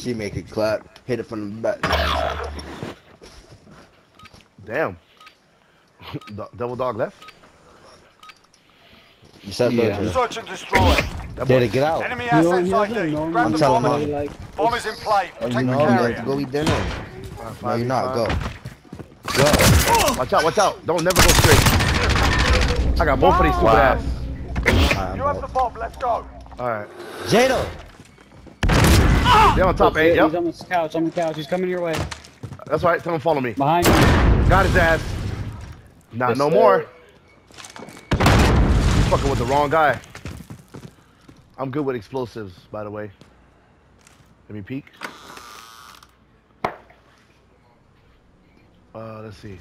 She make it clap. Hit it from the back. Damn. Do- Double dog left. You said Yeah. Search and destroy. That Did it get out? Enemy You don't assets have ID. no Grab the telling bomb. him. like Bomb is in play. Oh, Protect you the know, you carrier. go eat dinner. Uh, No, you're not. Go. five. Go. Watch out, watch out. Don't never go straight. I got both of these two Wow. ass. Alright, You have the bomb. Let's go. Alright. Jado. They're on top eight, He's yep. on the couch, on the couch. He's coming your way. That's right. Tell him follow me. Behind you. Got his ass. Not Yes, no sir. more. You fucking with the wrong guy. I'm good with explosives, by the way. Let me peek. Uh, let's see.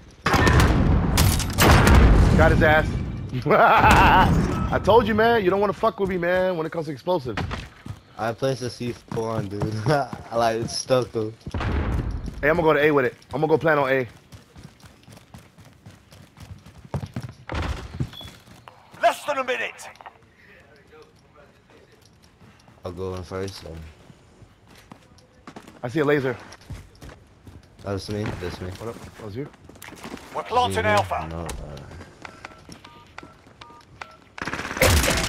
Got his ass. I told you, man. You don't want to fuck with me, man. When it comes to explosives. I placed a C4 on, dude. I like it's stuck though. Hey, I'm gonna go to A with it. I'm gonna go plan on A. Less than a minute. I'll go in first. So. I see a laser. That's me. That's me. What up? That was you? We're planting Yeah, Alpha. No, uh,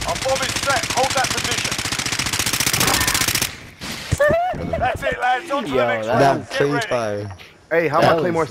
Our bomb is set. Hold that position. That's it, lads. On to the Yo, next that round. that Get ready. fire. Hey, how That my was- Claymore